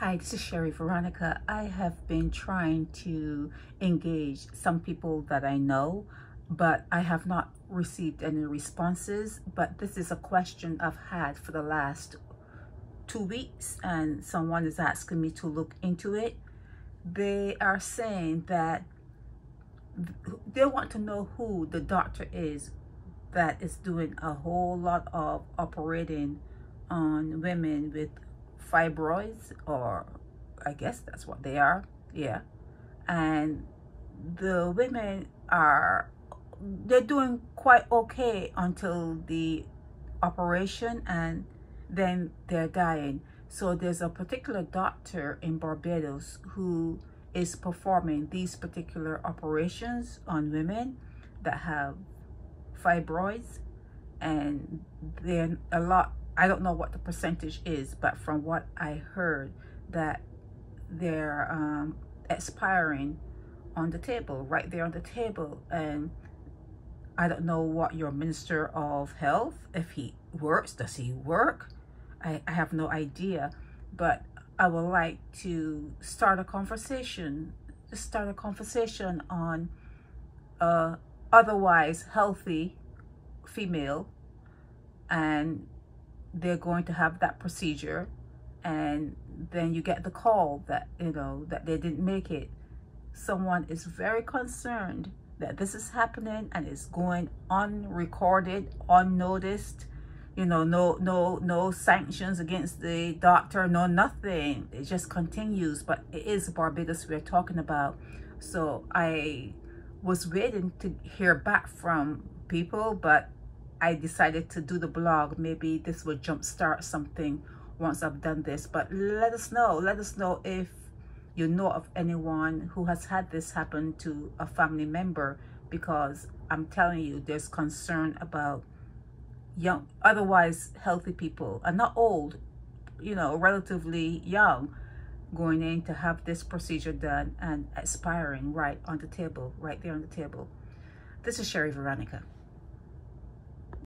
Hi, this is Sheri Veronica. I have been trying to engage some people that I know, but I have not received any responses. But this is a question I've had for the last two weeks, and someone is asking me to look into it. They are saying that they want to know who the doctor is that is doing a whole lot of operating on women with fibroids or I guess that's what they are yeah. And the women are they're doing quite okay until the operation and then they're dying. So there's a particular doctor in Barbados who is performing these particular operations on women that have fibroids and then a lot I don't know what the percentage is, but from what I heard that they're um, expiring on the table, right there on the table. And I don't know what your Minister of Health, if he works, does he work? I, I have no idea, but I would like to start a conversation, start a conversation on uh, otherwise healthy female and they're going to have that procedure and then you get the call that you know that they didn't make it. Someone is very concerned that this is happening and it's going unrecorded unnoticed you know no no no sanctions against the doctor no nothing. It just continues but it is barbados we're talking about. So i was waiting to hear back from people but I decided to do the blog. Maybe this will jumpstart something once I've done this. But let us know. Let us know if you know of anyone who has had this happen to a family member because I'm telling you, there's concern about young, otherwise healthy people, and not old, you know, relatively young, going in to have this procedure done and expiring right on the table, right there on the table. This is Sheri Veronica.